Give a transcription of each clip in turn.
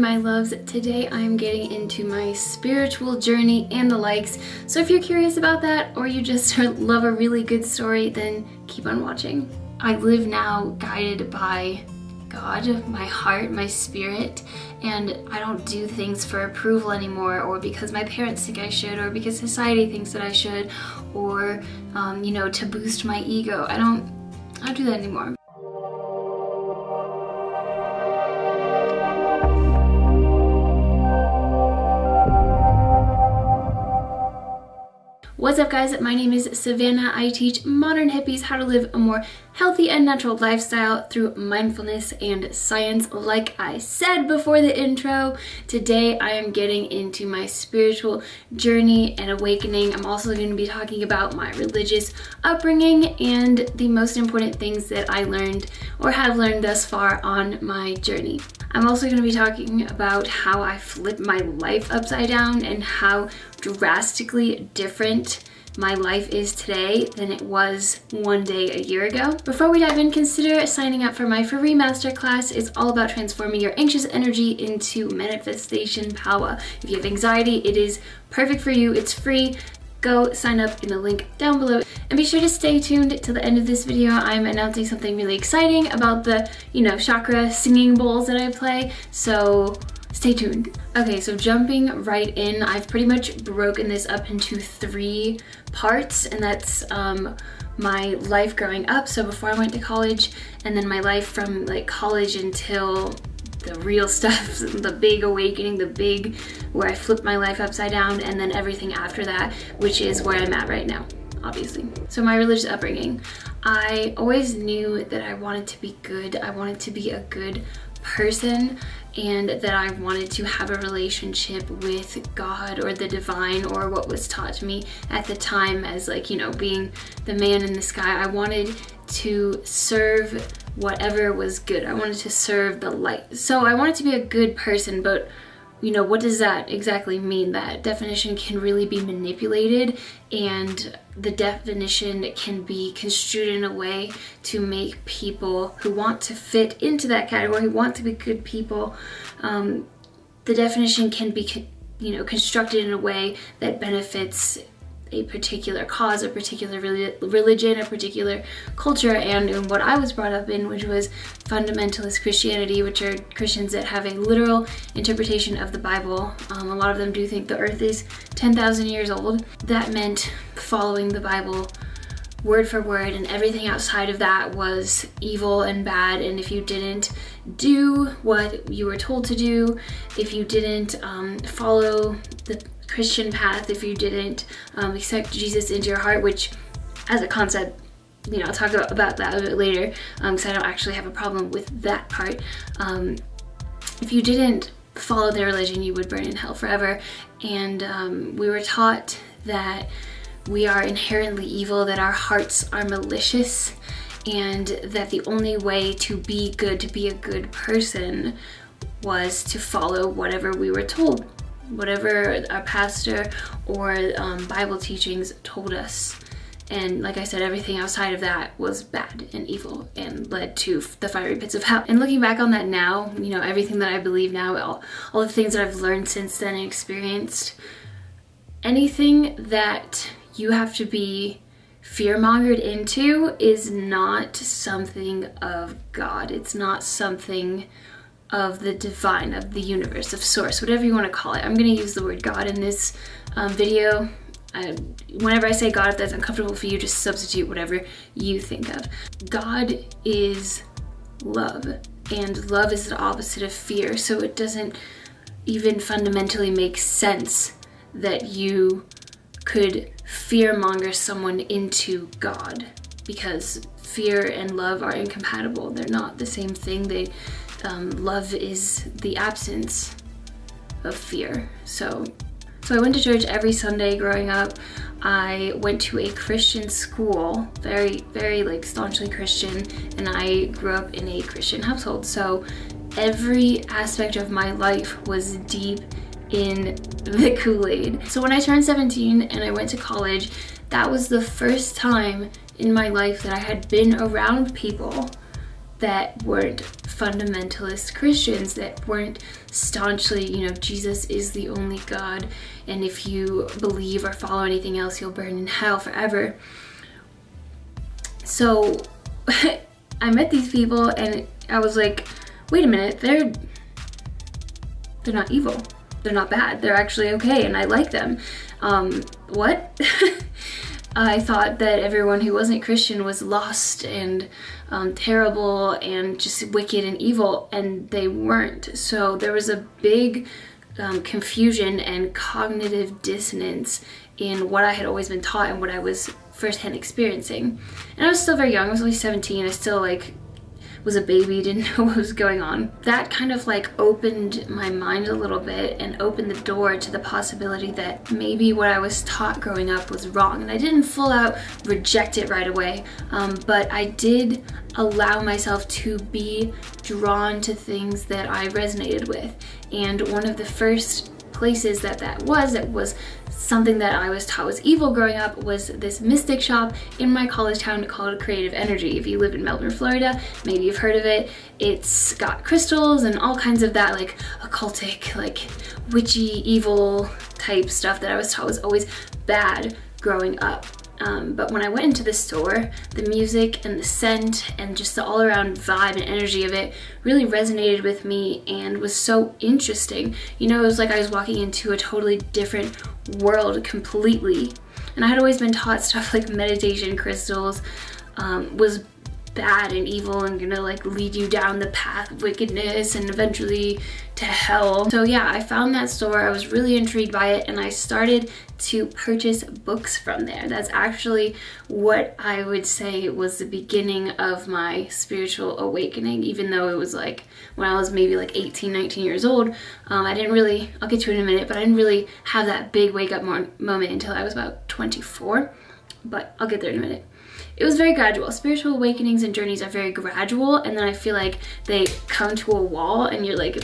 my loves. Today I'm getting into my spiritual journey and the likes. So if you're curious about that or you just love a really good story, then keep on watching. I live now guided by God, my heart, my spirit, and I don't do things for approval anymore or because my parents think I should or because society thinks that I should or, um, you know, to boost my ego. I don't, I don't do that anymore. What's up guys, my name is Savannah. I teach modern hippies how to live a more healthy and natural lifestyle through mindfulness and science. Like I said before the intro, today I am getting into my spiritual journey and awakening. I'm also going to be talking about my religious upbringing and the most important things that I learned or have learned thus far on my journey. I'm also going to be talking about how I flipped my life upside down and how drastically different my life is today than it was one day a year ago. Before we dive in, consider signing up for my free masterclass. It's all about transforming your anxious energy into manifestation power. If you have anxiety, it is perfect for you. It's free go sign up in the link down below and be sure to stay tuned to the end of this video. I'm announcing something really exciting about the, you know, chakra singing bowls that I play. So stay tuned. Okay, so jumping right in, I've pretty much broken this up into three parts and that's um, my life growing up. So before I went to college and then my life from like college until the real stuff, the big awakening, the big where I flipped my life upside down, and then everything after that, which is where I'm at right now, obviously. So my religious upbringing, I always knew that I wanted to be good. I wanted to be a good person and that I wanted to have a relationship with God or the divine or what was taught to me at the time as like, you know, being the man in the sky. I wanted to serve whatever was good. I wanted to serve the light. So I wanted to be a good person, but you know, what does that exactly mean? That definition can really be manipulated and the definition can be construed in a way to make people who want to fit into that category, who want to be good people, um, the definition can be, you know, constructed in a way that benefits a particular cause, a particular religion, a particular culture, and in what I was brought up in, which was fundamentalist Christianity, which are Christians that have a literal interpretation of the Bible. Um, a lot of them do think the earth is 10,000 years old. That meant following the Bible word for word, and everything outside of that was evil and bad. And if you didn't do what you were told to do, if you didn't um, follow the Christian path if you didn't um, accept Jesus into your heart, which as a concept, you know, I'll talk about that a bit later because um, I don't actually have a problem with that part. Um, if you didn't follow their religion, you would burn in hell forever. And um, we were taught that we are inherently evil, that our hearts are malicious, and that the only way to be good, to be a good person, was to follow whatever we were told whatever our pastor or um, Bible teachings told us. And like I said, everything outside of that was bad and evil and led to the fiery pits of hell. And looking back on that now, you know, everything that I believe now, all, all the things that I've learned since then and experienced, anything that you have to be fear-mongered into is not something of God. It's not something of the divine, of the universe, of source, whatever you want to call it. I'm going to use the word God in this um, video. I, whenever I say God, if that's uncomfortable for you, just substitute whatever you think of. God is love, and love is the opposite of fear, so it doesn't even fundamentally make sense that you could fearmonger someone into God because fear and love are incompatible. They're not the same thing. They um, love is the absence of fear. So, so I went to church every Sunday growing up. I went to a Christian school, very, very like staunchly Christian, and I grew up in a Christian household. So every aspect of my life was deep in the Kool-Aid. So when I turned 17 and I went to college, that was the first time in my life that I had been around people that weren't fundamentalist Christians that weren't staunchly, you know, Jesus is the only God, and if you believe or follow anything else, you'll burn in hell forever. So I met these people and I was like, wait a minute, they're they're not evil. They're not bad. They're actually okay and I like them. Um, what? I thought that everyone who wasn't Christian was lost and um, terrible and just wicked and evil, and they weren't. So there was a big um, confusion and cognitive dissonance in what I had always been taught and what I was firsthand experiencing. And I was still very young, I was only 17, I still like was a baby, didn't know what was going on. That kind of like opened my mind a little bit and opened the door to the possibility that maybe what I was taught growing up was wrong. And I didn't full out reject it right away, um, but I did allow myself to be drawn to things that I resonated with. And one of the first places that that was, it was something that I was taught was evil growing up was this mystic shop in my college town called Creative Energy. If you live in Melbourne, Florida, maybe you've heard of it. It's got crystals and all kinds of that like occultic, like witchy, evil type stuff that I was taught was always bad growing up. Um, but when I went into the store, the music and the scent and just the all around vibe and energy of it really resonated with me and was so interesting. You know, it was like I was walking into a totally different world completely. And I had always been taught stuff like meditation crystals um, was bad and evil and gonna like lead you down the path of wickedness and eventually to hell. So yeah, I found that store, I was really intrigued by it and I started to purchase books from there. That's actually what I would say was the beginning of my spiritual awakening, even though it was like when I was maybe like 18, 19 years old. Um, I didn't really, I'll get to it in a minute, but I didn't really have that big wake up moment until I was about 24, but I'll get there in a minute it was very gradual. Spiritual awakenings and journeys are very gradual and then I feel like they come to a wall and you're like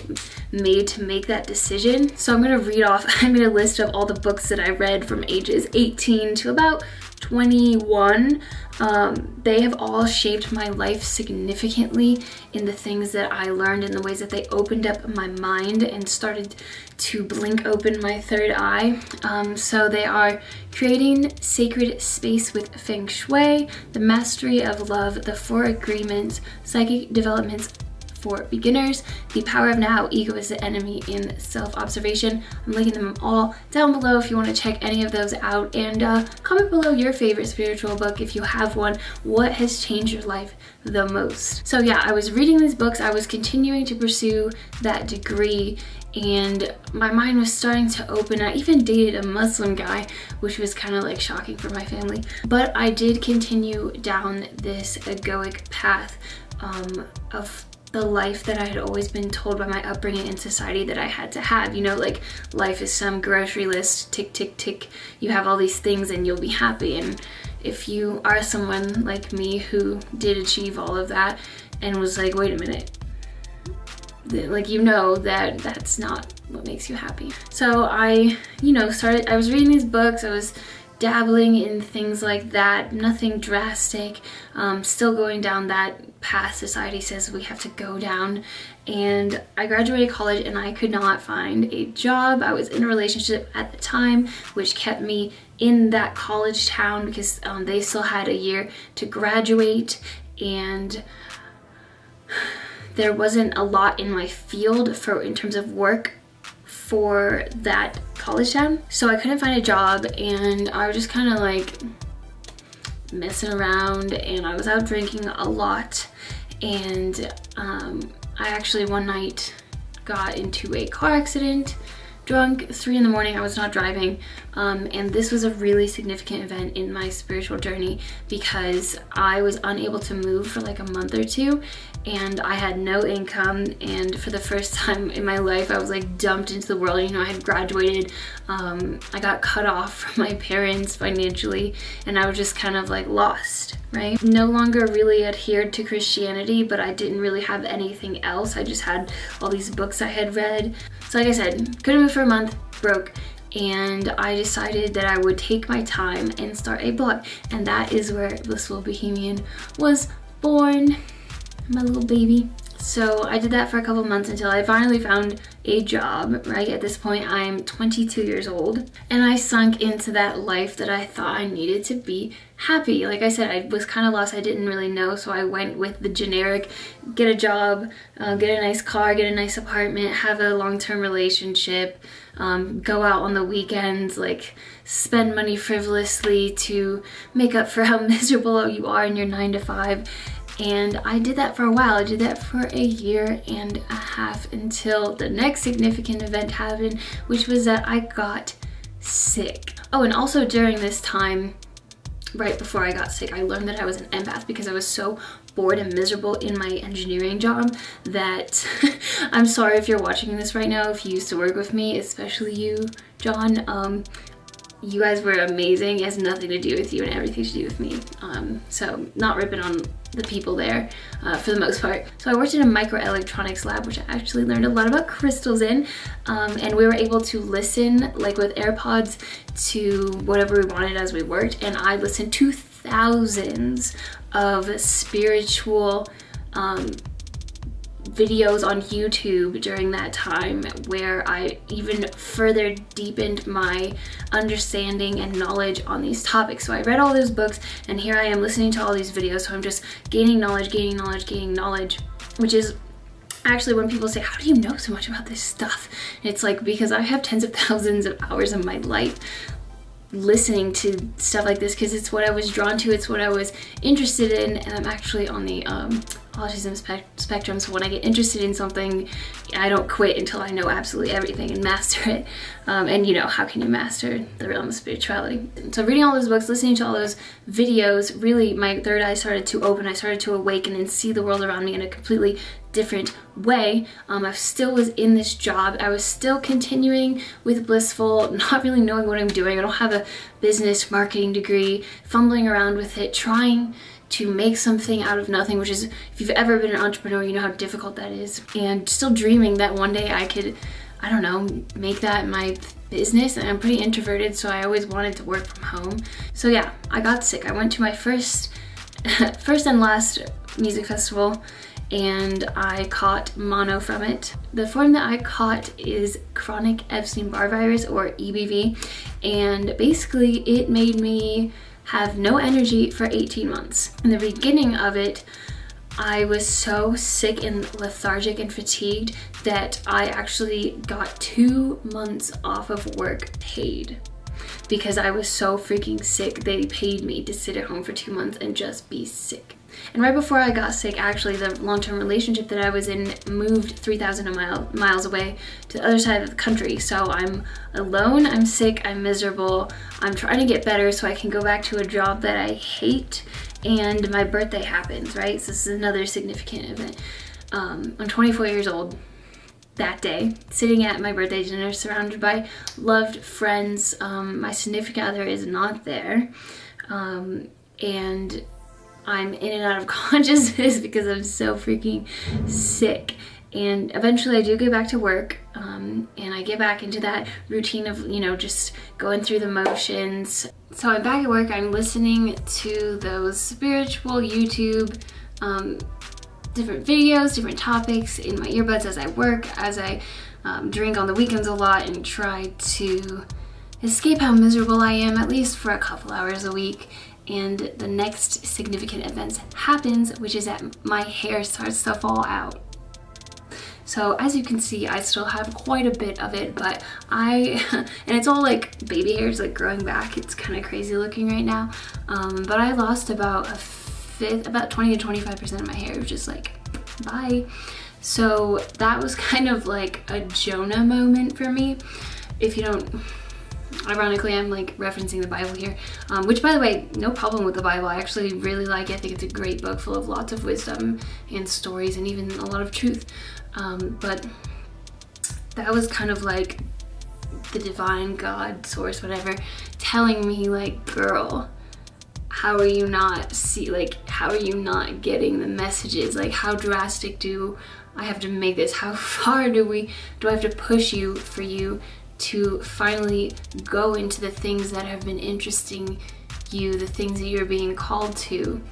made to make that decision. So I'm gonna read off, I made a list of all the books that I read from ages 18 to about 21. Um, they have all shaped my life significantly in the things that I learned and the ways that they opened up my mind and started to blink open my third eye. Um, so they are Creating Sacred Space with Feng Shui, The Mastery of Love, The Four Agreements, Psychic Developments for beginners, The Power of Now, Ego is the Enemy in Self-Observation. I'm linking them all down below if you want to check any of those out and uh, comment below your favorite spiritual book if you have one. What has changed your life the most? So yeah, I was reading these books, I was continuing to pursue that degree and my mind was starting to open. I even dated a Muslim guy, which was kind of like shocking for my family. But I did continue down this egoic path um, of the life that I had always been told by my upbringing in society that I had to have. You know, like life is some grocery list, tick, tick, tick. You have all these things and you'll be happy. And if you are someone like me who did achieve all of that and was like, wait a minute, like you know that that's not what makes you happy. So I, you know, started, I was reading these books, I was dabbling in things like that, nothing drastic, um, still going down that path society says we have to go down. And I graduated college and I could not find a job. I was in a relationship at the time, which kept me in that college town because um, they still had a year to graduate and there wasn't a lot in my field for in terms of work for that college town. So I couldn't find a job and I was just kind of like messing around and I was out drinking a lot and um, I actually one night got into a car accident drunk, three in the morning, I was not driving. Um, and this was a really significant event in my spiritual journey because I was unable to move for like a month or two and I had no income and for the first time in my life I was like dumped into the world. You know, I had graduated, um, I got cut off from my parents financially and I was just kind of like lost, right? No longer really adhered to Christianity, but I didn't really have anything else. I just had all these books I had read. So like I said, couldn't move for a month, broke, and I decided that I would take my time and start a blog. And that is where Blissful Bohemian was born my little baby. So I did that for a couple months until I finally found a job, right? At this point, I'm 22 years old and I sunk into that life that I thought I needed to be happy. Like I said, I was kind of lost. I didn't really know. So I went with the generic, get a job, uh, get a nice car, get a nice apartment, have a long-term relationship, um, go out on the weekends, like spend money frivolously to make up for how miserable you are in your nine to five and I did that for a while. I did that for a year and a half until the next significant event happened, which was that I got sick. Oh, and also during this time, right before I got sick, I learned that I was an empath because I was so bored and miserable in my engineering job that I'm sorry if you're watching this right now, if you used to work with me, especially you, John. Um, you guys were amazing. It has nothing to do with you and everything to do with me. Um, so not ripping on the people there uh, for the most part. So I worked in a microelectronics lab, which I actually learned a lot about crystals in. Um, and we were able to listen, like with AirPods, to whatever we wanted as we worked. And I listened to thousands of spiritual um, videos on YouTube during that time where I even further deepened my understanding and knowledge on these topics. So I read all those books and here I am listening to all these videos. So I'm just gaining knowledge, gaining knowledge, gaining knowledge, which is actually when people say, how do you know so much about this stuff? It's like, because I have tens of thousands of hours of my life listening to stuff like this because it's what I was drawn to, it's what I was interested in, and I'm actually on the um, autism spe spectrum, so when I get interested in something, I don't quit until I know absolutely everything and master it. Um, and you know, how can you master the realm of spirituality? So reading all those books, listening to all those videos, really my third eye started to open, I started to awaken and see the world around me in a completely different way. Um, I still was in this job. I was still continuing with Blissful, not really knowing what I'm doing. I don't have a business marketing degree, fumbling around with it, trying to make something out of nothing, which is, if you've ever been an entrepreneur, you know how difficult that is. And still dreaming that one day I could, I don't know, make that my business. And I'm pretty introverted, so I always wanted to work from home. So yeah, I got sick. I went to my first, first and last music festival and I caught mono from it. The form that I caught is chronic Epstein-Barr virus or EBV and basically it made me have no energy for 18 months. In the beginning of it, I was so sick and lethargic and fatigued that I actually got two months off of work paid because I was so freaking sick. They paid me to sit at home for two months and just be sick. And right before I got sick, actually, the long-term relationship that I was in moved 3,000 mile, miles away to the other side of the country. So I'm alone, I'm sick, I'm miserable, I'm trying to get better so I can go back to a job that I hate, and my birthday happens, right? So this is another significant event. Um, I'm 24 years old that day, sitting at my birthday dinner surrounded by loved friends. Um, my significant other is not there. Um, and I'm in and out of consciousness because I'm so freaking sick. And eventually I do get back to work um, and I get back into that routine of, you know, just going through the motions. So I'm back at work, I'm listening to those spiritual YouTube um, different videos, different topics in my earbuds as I work, as I um, drink on the weekends a lot and try to escape how miserable I am at least for a couple hours a week and the next significant event happens, which is that my hair starts to fall out. So as you can see, I still have quite a bit of it, but I, and it's all like baby hairs like growing back. It's kind of crazy looking right now. Um, but I lost about a fifth, about 20 to 25% of my hair, which is like, bye. So that was kind of like a Jonah moment for me. If you don't Ironically, I'm like referencing the Bible here, um, which by the way, no problem with the Bible. I actually really like it. I think it's a great book full of lots of wisdom and stories and even a lot of truth. Um, but that was kind of like the divine God source, whatever, telling me like, girl, how are you not see like how are you not getting the messages like how drastic do I have to make this how far do we do I have to push you for you to finally go into the things that have been interesting you, the things that you're being called to.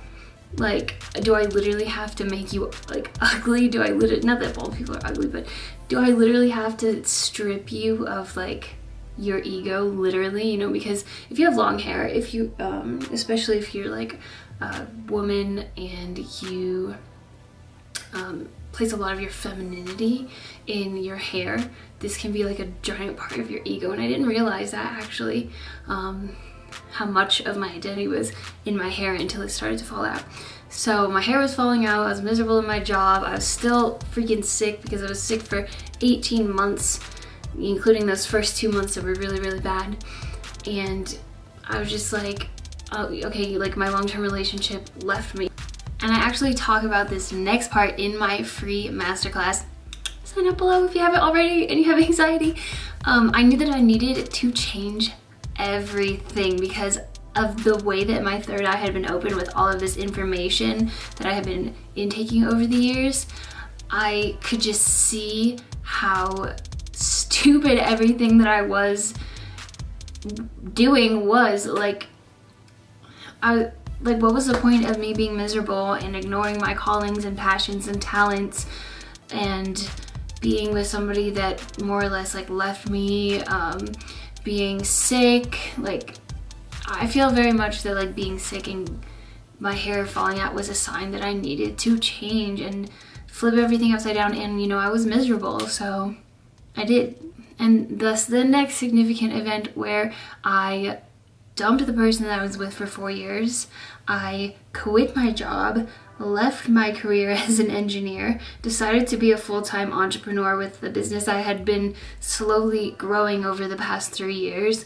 Like, do I literally have to make you like ugly? Do I literally, not that bald people are ugly, but do I literally have to strip you of like your ego literally, you know, because if you have long hair, if you, um, especially if you're like a woman and you um, place a lot of your femininity in your hair, this can be like a giant part of your ego. And I didn't realize that actually, um, how much of my identity was in my hair until it started to fall out. So my hair was falling out, I was miserable in my job, I was still freaking sick because I was sick for 18 months, including those first two months that were really, really bad. And I was just like, oh, okay, like my long-term relationship left me. And I actually talk about this next part in my free masterclass. Sign up below if you haven't already and you have anxiety. Um, I knew that I needed to change everything because of the way that my third eye had been open with all of this information that I had been intaking over the years, I could just see how stupid everything that I was doing was. Like, I like what was the point of me being miserable and ignoring my callings and passions and talents and being with somebody that more or less like left me um, being sick? Like I feel very much that like being sick and my hair falling out was a sign that I needed to change and flip everything upside down and you know I was miserable. So I did. And thus the next significant event where I dumped the person that I was with for four years I quit my job left my career as an engineer, decided to be a full-time entrepreneur with the business I had been slowly growing over the past three years.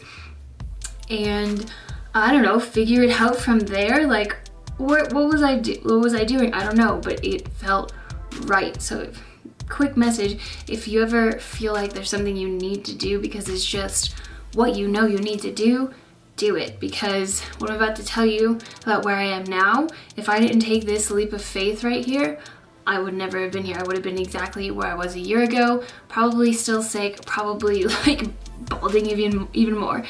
And I don't know, figure it out from there. Like, what, what was I do? What was I doing? I don't know, but it felt right. So, quick message: if you ever feel like there's something you need to do because it's just what you know you need to do, do it because what I'm about to tell you about where I am now, if I didn't take this leap of faith right here, I would never have been here. I would have been exactly where I was a year ago, probably still sick, probably like balding even, even more.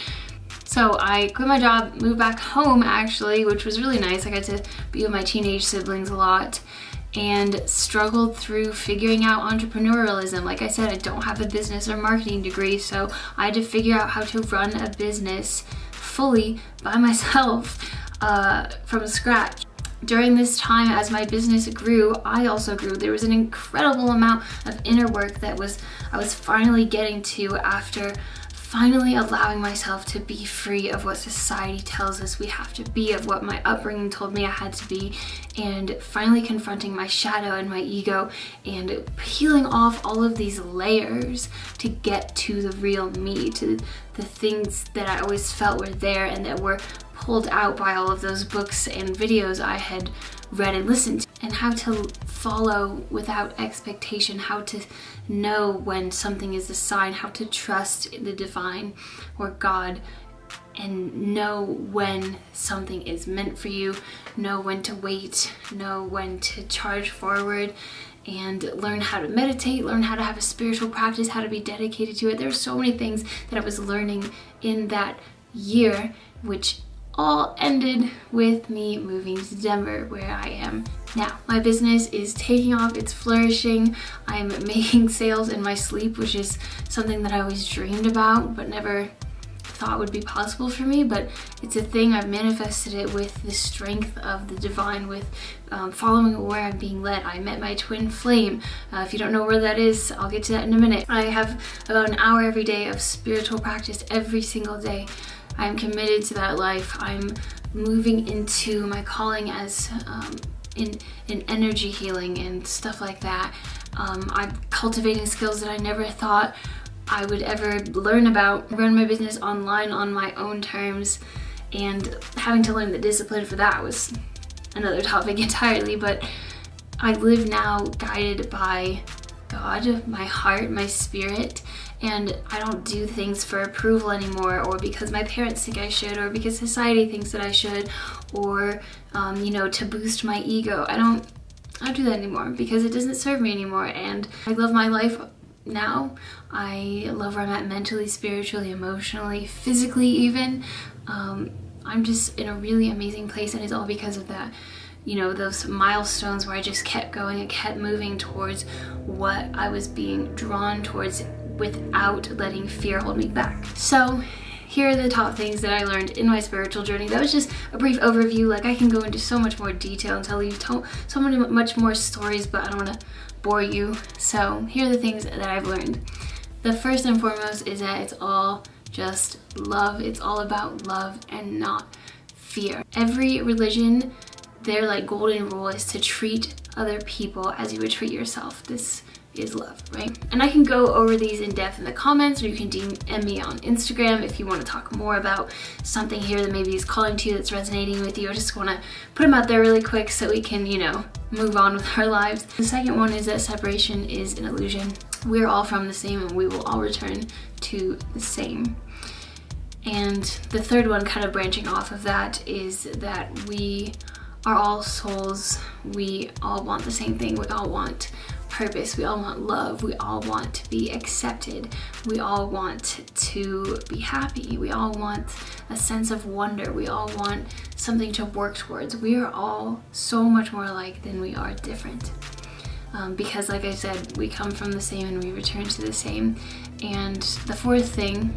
So I quit my job, moved back home actually, which was really nice. I got to be with my teenage siblings a lot and struggled through figuring out entrepreneurialism. Like I said, I don't have a business or marketing degree, so I had to figure out how to run a business fully by myself uh, from scratch. During this time, as my business grew, I also grew. There was an incredible amount of inner work that was I was finally getting to after finally allowing myself to be free of what society tells us we have to be, of what my upbringing told me I had to be, and finally confronting my shadow and my ego and peeling off all of these layers to get to the real me, to the things that I always felt were there and that were pulled out by all of those books and videos I had read and listened to, and how to follow without expectation, how to know when something is a sign, how to trust the divine or God and know when something is meant for you, know when to wait, know when to charge forward, and learn how to meditate, learn how to have a spiritual practice, how to be dedicated to it. There's so many things that I was learning in that year, which all ended with me moving to Denver where I am now. My business is taking off, it's flourishing. I'm making sales in my sleep, which is something that I always dreamed about but never thought would be possible for me, but it's a thing. I've manifested it with the strength of the divine, with um, following where I'm being led. I met my twin flame. Uh, if you don't know where that is, I'll get to that in a minute. I have about an hour every day of spiritual practice every single day. I'm committed to that life. I'm moving into my calling as um, in, in energy healing and stuff like that. Um, I'm cultivating skills that I never thought I would ever learn about. Run my business online on my own terms and having to learn the discipline for that was another topic entirely, but I live now guided by God, my heart, my spirit, and I don't do things for approval anymore or because my parents think I should or because society thinks that I should or um, you know to boost my ego. I don't I don't do that anymore because it doesn't serve me anymore and I love my life now. I love where I'm at mentally spiritually emotionally physically even. Um, I'm just in a really amazing place and it's all because of that. You know, those milestones where I just kept going and kept moving towards what I was being drawn towards without letting fear hold me back. So here are the top things that I learned in my spiritual journey. That was just a brief overview. Like I can go into so much more detail and tell you so many much more stories, but I don't want to bore you. So here are the things that I've learned. The first and foremost is that it's all just love. It's all about love and not fear. Every religion, their like golden rule is to treat other people as you would treat yourself. This is love, right? And I can go over these in depth in the comments or you can DM me on Instagram if you want to talk more about something here that maybe is calling to you that's resonating with you. I just want to put them out there really quick so we can, you know, move on with our lives. The second one is that separation is an illusion. We're all from the same and we will all return to the same. And the third one kind of branching off of that is that we are all souls. We all want the same thing. We all want purpose. We all want love. We all want to be accepted. We all want to be happy. We all want a sense of wonder. We all want something to work towards. We are all so much more alike than we are different. Um, because like I said, we come from the same and we return to the same. And the fourth thing,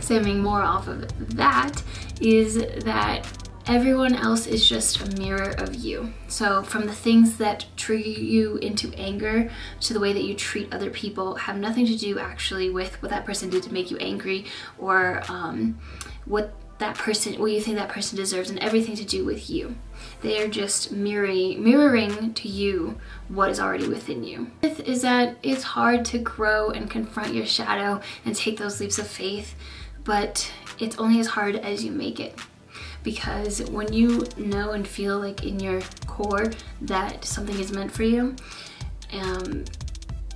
stemming more off of that, is that Everyone else is just a mirror of you. So from the things that trigger you into anger to the way that you treat other people have nothing to do actually with what that person did to make you angry or um, what that person, what you think that person deserves and everything to do with you. They are just mirroring, mirroring to you what is already within you. Fifth is that it's hard to grow and confront your shadow and take those leaps of faith, but it's only as hard as you make it because when you know and feel like in your core that something is meant for you, um,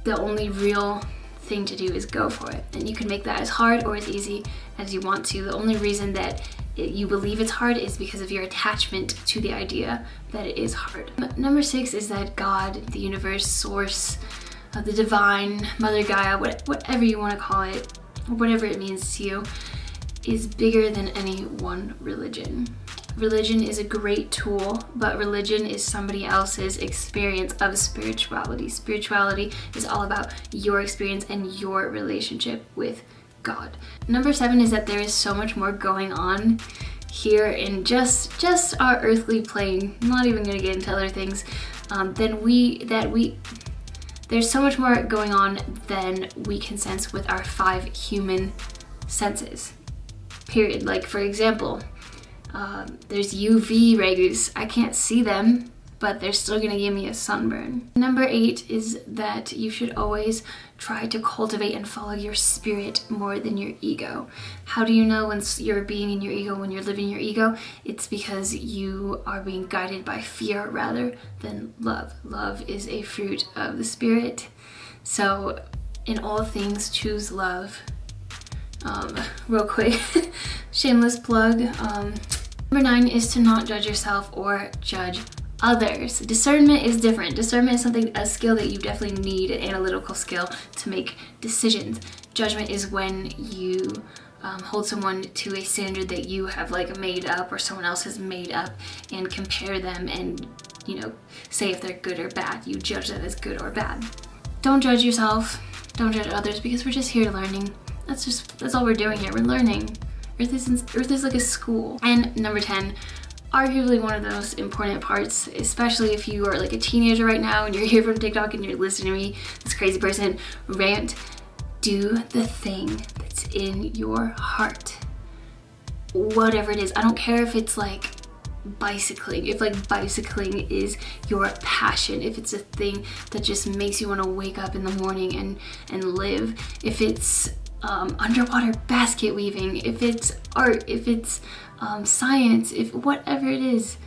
the only real thing to do is go for it. And you can make that as hard or as easy as you want to. The only reason that it, you believe it's hard is because of your attachment to the idea that it is hard. Number six is that God, the universe, source, uh, the divine, Mother Gaia, what, whatever you want to call it, whatever it means to you, is bigger than any one religion. Religion is a great tool, but religion is somebody else's experience of spirituality. Spirituality is all about your experience and your relationship with God. Number seven is that there is so much more going on here in just just our earthly plane. I'm not even gonna get into other things. Um, we that we there's so much more going on than we can sense with our five human senses period. Like for example, um, there's UV rays. I can't see them, but they're still gonna give me a sunburn. Number eight is that you should always try to cultivate and follow your spirit more than your ego. How do you know when you're being in your ego, when you're living your ego? It's because you are being guided by fear rather than love. Love is a fruit of the spirit. So in all things, choose love um, real quick, shameless plug. Um, number nine is to not judge yourself or judge others. Discernment is different. Discernment is something, a skill that you definitely need, an analytical skill to make decisions. Judgment is when you um, hold someone to a standard that you have like made up or someone else has made up and compare them and you know say if they're good or bad. You judge that as good or bad. Don't judge yourself. Don't judge others because we're just here learning. That's just, that's all we're doing here. We're learning. Earth is, Earth is like a school. And number 10, arguably one of the most important parts, especially if you are like a teenager right now and you're here from TikTok and you're listening to me, this crazy person, rant, do the thing that's in your heart. Whatever it is. I don't care if it's like bicycling if like bicycling is your passion if it's a thing that just makes you want to wake up in the morning and and live if it's um, underwater basket weaving, if it's art, if it's um, science, if whatever it is,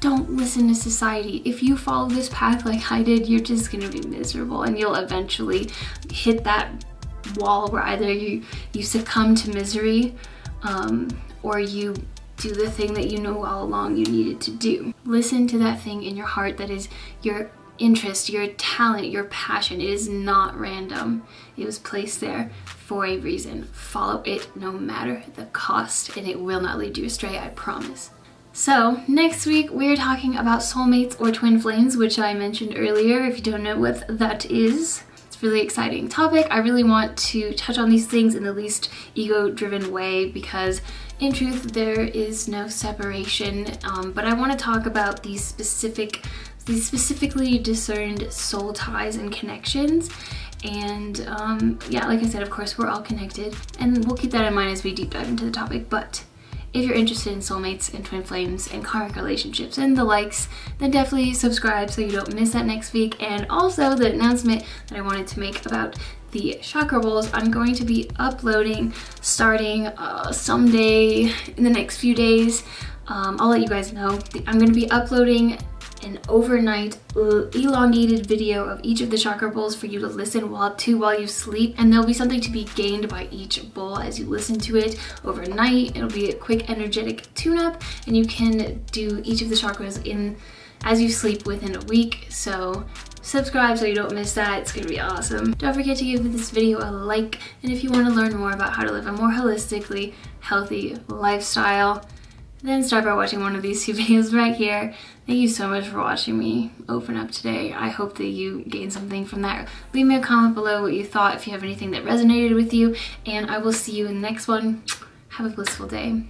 don't listen to society. If you follow this path like I did, you're just gonna be miserable and you'll eventually hit that wall where either you, you succumb to misery um, or you do the thing that you know all along you needed to do. Listen to that thing in your heart that is your interest, your talent, your passion. It is not random. It was placed there for a reason. Follow it no matter the cost and it will not lead you astray, I promise. So next week we're talking about soulmates or twin flames, which I mentioned earlier. If you don't know what that is, it's a really exciting topic. I really want to touch on these things in the least ego-driven way because in truth there is no separation. Um, but I want to talk about these specific, these specifically discerned soul ties and connections and um, yeah, like I said, of course, we're all connected. And we'll keep that in mind as we deep dive into the topic. But if you're interested in soulmates and twin flames and karmic relationships and the likes, then definitely subscribe so you don't miss that next week. And also the announcement that I wanted to make about the chakra bowls, I'm going to be uploading starting uh, someday in the next few days. Um, I'll let you guys know. I'm going to be uploading an overnight elongated video of each of the chakra bowls for you to listen while to while you sleep and there'll be something to be gained by each bowl as you listen to it overnight. It'll be a quick energetic tune-up and you can do each of the chakras in as you sleep within a week. So subscribe so you don't miss that. It's gonna be awesome. Don't forget to give this video a like and if you want to learn more about how to live a more holistically healthy lifestyle then start by watching one of these two videos right here. Thank you so much for watching me open up today. I hope that you gained something from that. Leave me a comment below what you thought, if you have anything that resonated with you, and I will see you in the next one. Have a blissful day.